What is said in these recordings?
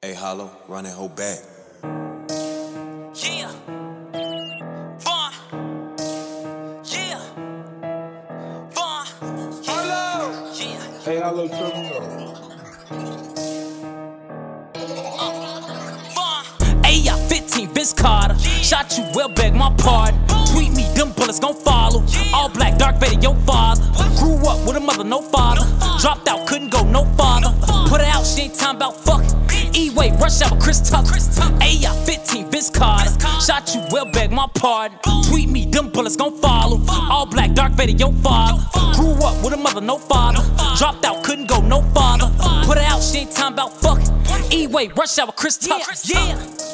Hey, Hollow, run that hoe back. Yeah. Vaughn. Yeah. Vaughn. Hello. Yeah. Hey, hello, turn me up. Uh, hey, I 15 Vince Carter. Shot you well, beg my pardon. Tweet me, them bullets gon' follow. All black, Darth Vader, your father. Grew up with a mother, no father. Dropped out, couldn't go no farther. Put her out, she ain't time about E-way, rush out with Chris Tucker. Hey, I 15 Vince Carter. Shot you well, beg my pardon. Tweet me, them bullets gon' follow. All black, Darth Vader, your father. Grew up with a mother, no father. Dropped out, couldn't go no farther. Put her out, she ain't time about fucking. E-way, rush out with Chris Tucker. Yeah. I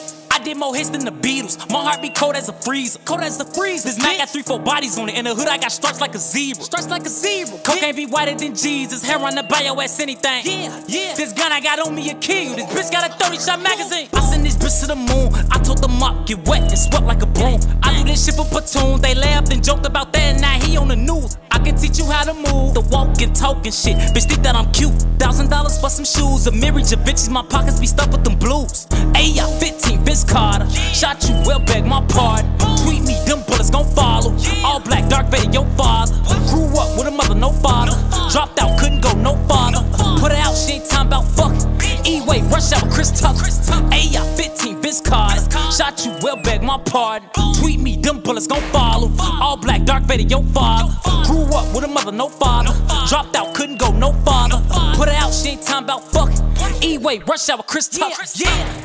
did more hits than the Beatles. My heart be cold as a freezer. Cold as a freezer. This Mac got three, four bodies on it. In the hood, I got stripes like a zebra. Stripes like a zebra. Cocaine be whiter than Jesus. Hair on the bio ass anything. Yeah, yeah. This gun I got on me a kill. This bitch got a 30 shot magazine. I send this bitch to the moon. I told them up, get wet and sweat like a broom. I do this shit for platoon. They laughed and joked about that, and now he on the news. Teach you how to move, the walking, talking shit. Bitch, think that I'm cute. Thousand dollars for some shoes. A myriad of bitches, my pockets be stuffed with them blues. Ayy, I 15, Vince Carter. Shot you well, beg my pardon. Tweet me, them bullets gon' follow. All black, Darth Vader, your father. Grew up with a mother, no father. Dropped out, couldn't go no farther. Put her out, she ain't time about fucking. E-way, rush out Chris Tucker. Ayy, I 15, Vince Carter. Shot you well, beg my pardon. Tweet me, them bullets gon' follow. All black, dark faded, your father. Grew up with a mother, no father. Dropped out, couldn't go no father. Put her out, she ain't time about fucking. E-way, rush out with Chris Tucker. Yeah.